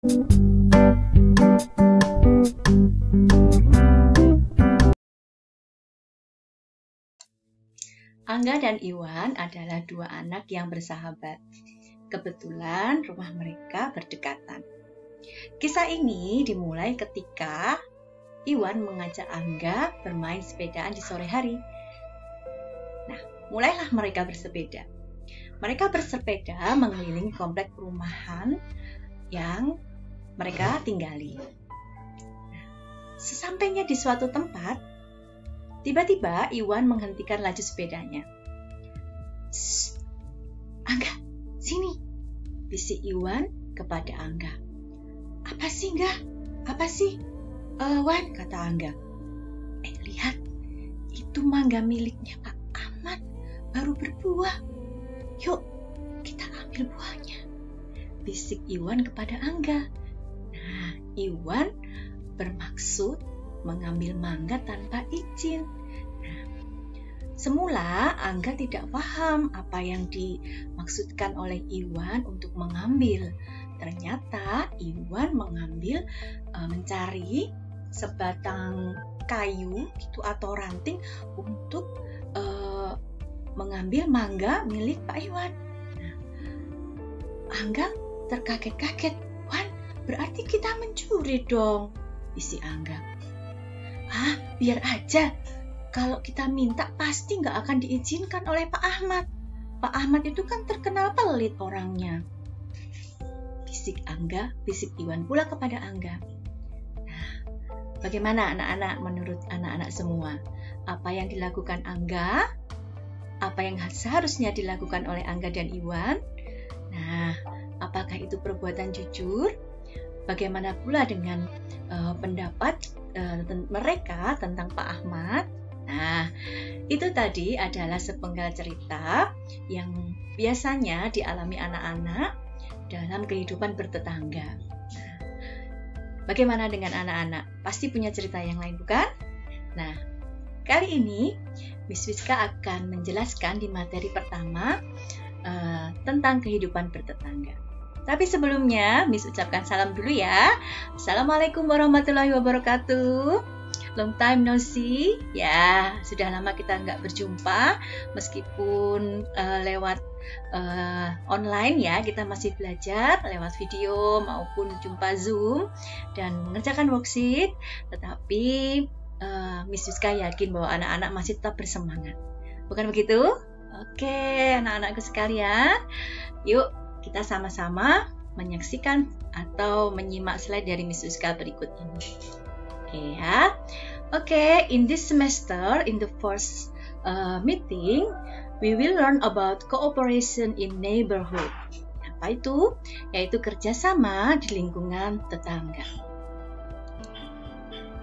Angga dan Iwan adalah dua anak yang bersahabat. Kebetulan rumah mereka berdekatan. Kisah ini dimulai ketika Iwan mengajak Angga bermain sepedaan di sore hari. Nah, mulailah mereka bersepeda. Mereka bersepeda mengelilingi komplek perumahan yang mereka tinggali. Sesampainya di suatu tempat, tiba-tiba Iwan menghentikan laju sepedanya. Angga, sini, bisik Iwan kepada Angga. Apa sih, Angga? Apa sih? Uh, Wan, kata Angga. Eh, lihat. Itu mangga miliknya Pak Ahmad. Baru berbuah. Yuk, kita ambil buahnya. Bisik Iwan kepada Angga. Iwan bermaksud mengambil mangga tanpa izin. Nah, semula Angga tidak paham apa yang dimaksudkan oleh Iwan untuk mengambil. Ternyata Iwan mengambil e, mencari sebatang kayu gitu atau ranting untuk uh, mengambil mangga milik Pak Iwan. Nah, Angga terkaget-kaget. Berarti kita mencuri dong, isi Angga. Ah, biar aja. Kalau kita minta pasti nggak akan diizinkan oleh Pak Ahmad. Pak Ahmad itu kan terkenal pelit orangnya. Bisik Angga, bisik Iwan pula kepada Angga. Bagaimana anak-anak menurut anak-anak semua? Apa yang dilakukan Angga? Apa yang seharusnya dilakukan oleh Angga dan Iwan? Nah, apakah itu perbuatan jujur? Bagaimana pula dengan uh, pendapat uh, mereka tentang Pak Ahmad? Nah, itu tadi adalah sepenggal cerita yang biasanya dialami anak-anak dalam kehidupan bertetangga. Bagaimana dengan anak-anak? Pasti punya cerita yang lain, bukan? Nah, kali ini Miss Wiska akan menjelaskan di materi pertama uh, tentang kehidupan bertetangga. Tapi sebelumnya, Miss ucapkan salam dulu ya. Assalamualaikum warahmatullahi wabarakatuh. Long time no see. Ya, sudah lama kita nggak berjumpa. Meskipun uh, lewat uh, online ya kita masih belajar lewat video maupun jumpa zoom dan mengerjakan worksheet tetapi uh, Miss Yuska yakin bahwa anak-anak masih tetap bersemangat bukan begitu oke anak-anakku sekalian yuk kita sama-sama menyaksikan atau menyimak slide dari Miss Yuska berikut ini oke ya oke in this semester in the first uh, meeting we will learn about cooperation in neighborhood. Apa itu? Yaitu kerjasama di lingkungan tetangga.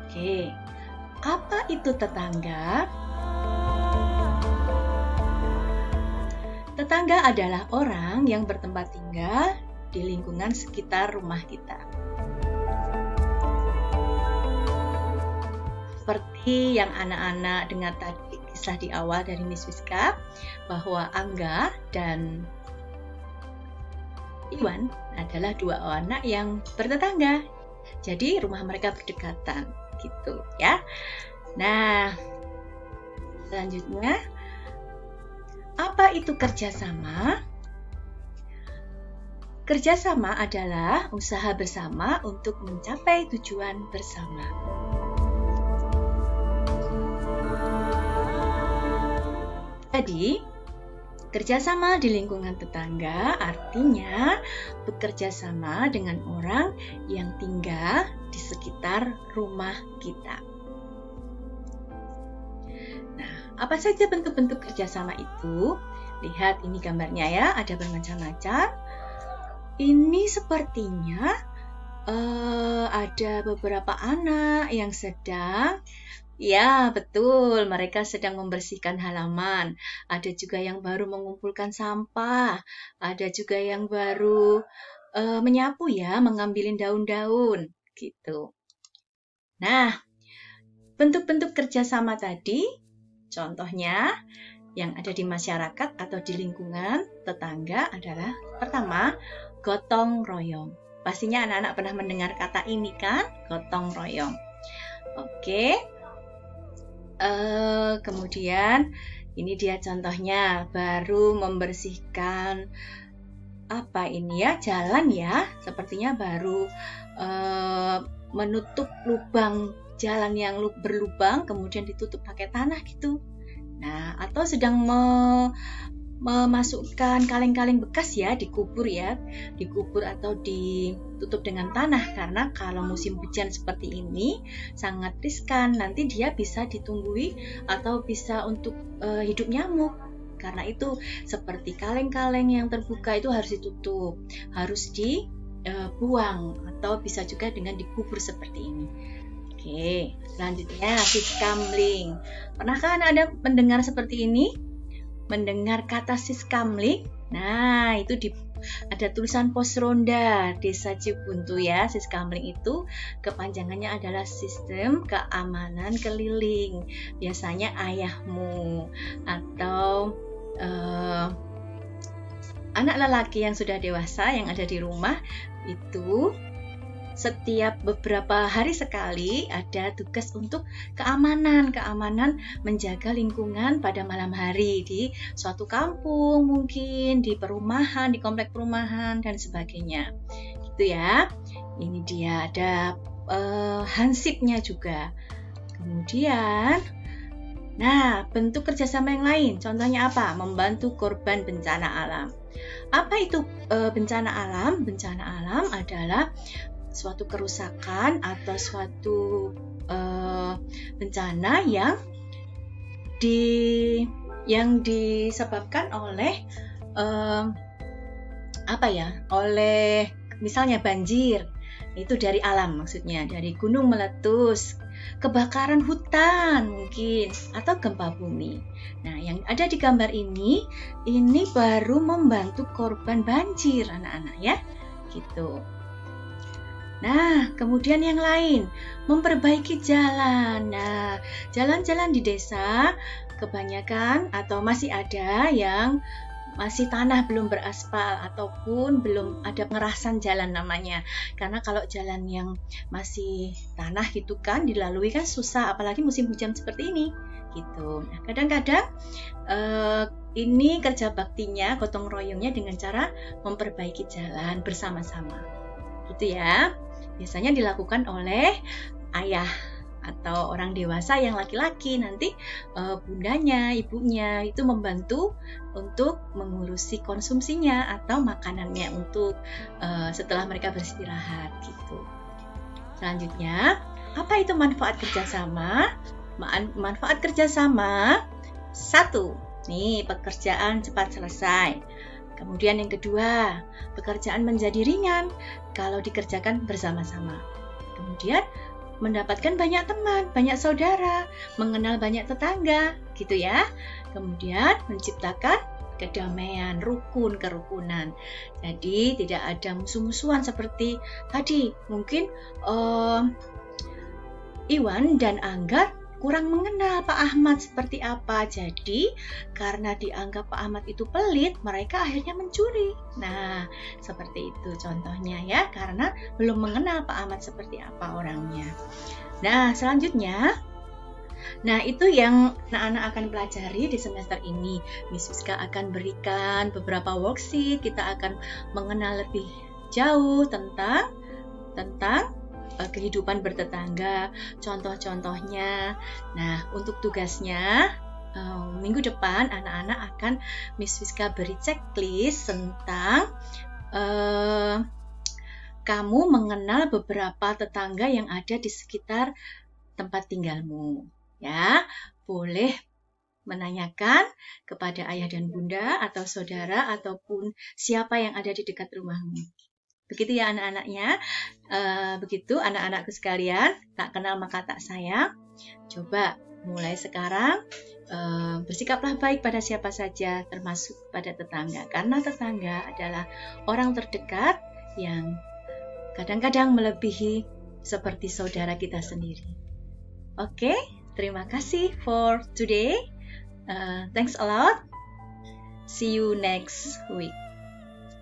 Oke, apa itu? Tetangga adalah orang yang bertempat tinggal di lingkungan sekitar rumah kita. Seperti yang anak-anak dengar tadi, kisah di awal dari Miss Wiska bahwa Angga dan Iwan adalah dua anak yang bertetangga. Jadi rumah mereka berdekatan gitu ya. Nah, selanjutnya apa itu kerjasama? Kerjasama adalah usaha bersama untuk mencapai tujuan bersama. Jadi, kerjasama di lingkungan tetangga artinya bekerja sama dengan orang yang tinggal di sekitar rumah kita. Apa saja bentuk-bentuk kerjasama itu? Lihat ini gambarnya ya, ada bermacam-macam. Ini sepertinya uh, ada beberapa anak yang sedang Ya, betul. Mereka sedang membersihkan halaman. Ada juga yang baru mengumpulkan sampah. Ada juga yang baru uh, menyapu ya, mengambilin daun-daun gitu. Nah, bentuk-bentuk kerjasama tadi, contohnya yang ada di masyarakat atau di lingkungan tetangga adalah pertama, gotong royong. pastinya anak-anak pernah mendengar kata ini kan, gotong royong. Oke. Uh, kemudian ini dia contohnya baru membersihkan apa ini ya jalan ya sepertinya baru uh, menutup lubang jalan yang berlubang kemudian ditutup pakai tanah gitu. Nah atau sedang me, memasukkan kaleng-kaleng bekas ya dikubur ya. Dikubur atau ditutup dengan tanah karena kalau musim hujan seperti ini sangat riskan. Nanti dia bisa ditunggui atau bisa untuk uh, hidup nyamuk. Karena itu seperti kaleng-kaleng yang terbuka itu harus ditutup harus dibuang uh, atau bisa juga dengan dikubur seperti ini Oke, selanjutnya siskamling. Pernahkah Anda mendengar seperti ini? mendengar kata siskamling, nah itu di ada tulisan pos ronda Desa Cibuntu ya. Siskamling itu kepanjangannya adalah Sistem Keamanan Keliling. Biasanya ayahmu atau uh, anak lelaki yang sudah dewasa yang ada di rumah itu setiap beberapa hari sekali ada tugas untuk keamanan, keamanan menjaga lingkungan pada malam hari di suatu kampung mungkin, di perumahan, di komplek perumahan dan sebagainya. Gitu ya. Ini dia ada uh, hansipnya juga. Kemudian Nah, bentuk kerjasama yang lain, contohnya apa? Membantu korban bencana alam. Apa itu e, bencana alam? Bencana alam adalah suatu kerusakan atau suatu uh, bencana yang di yang disebabkan oleh uh, apa ya oleh misalnya banjir itu dari alam maksudnya dari gunung meletus kebakaran hutan mungkin atau gempa bumi. Nah, yang ada di gambar ini ini baru membantu korban banjir anak-anak ya. Gitu. Nah, kemudian yang lain, memperbaiki jalan. Nah, jalan-jalan di desa kebanyakan atau masih ada yang masih tanah belum beraspal ataupun belum ada pengerasan jalan namanya. Karena kalau jalan yang masih tanah gitu kan dilalui kan susah apalagi musim hujan seperti ini gitu. Nah, kadang-kadang uh, ini kerja baktinya gotong royongnya dengan cara memperbaiki jalan bersama-sama. Gitu ya biasanya dilakukan oleh ayah atau orang dewasa yang laki-laki nanti uh, bundanya, ibunya itu membantu untuk mengurusi konsumsinya atau makanannya untuk uh, setelah mereka beristirahat gitu. Selanjutnya, apa itu manfaat kerjasama? Manfaat kerjasama satu, nih pekerjaan cepat selesai. Kemudian yang kedua, pekerjaan menjadi ringan kalau dikerjakan bersama-sama. Kemudian mendapatkan banyak teman, banyak saudara, mengenal banyak tetangga, gitu ya. Kemudian menciptakan kedamaian, rukun, kerukunan. Jadi tidak ada musuh-musuhan seperti tadi. Mungkin uh, Iwan dan Angga kurang mengenal Pak Ahmad seperti apa. Jadi, karena dianggap Pak Ahmad itu pelit, mereka akhirnya mencuri. Nah, seperti itu contohnya ya, karena belum mengenal Pak Ahmad seperti apa orangnya. Nah, selanjutnya Nah, itu yang anak-anak akan pelajari di semester ini. Miss Wiska akan berikan beberapa worksheet, kita akan mengenal lebih jauh tentang tentang uh, kehidupan bertetangga, contoh-contohnya. Nah, untuk tugasnya uh, minggu depan anak-anak akan Miss Wiska beri checklist tentang uh, kamu mengenal beberapa tetangga yang ada di sekitar tempat tinggalmu. Ya, boleh menanyakan kepada ayah dan bunda atau saudara ataupun siapa yang ada di dekat rumahmu. Begitu ya anak-anaknya. Uh, begitu anak-anakku sekalian, tak kenal maka tak sayang. Coba mulai sekarang uh, bersikaplah baik pada siapa saja, termasuk pada tetangga. Karena tetangga adalah orang terdekat yang kadang-kadang melebihi seperti saudara kita sendiri. Oke, okay, terima kasih for today. Uh, thanks a lot. See you next week.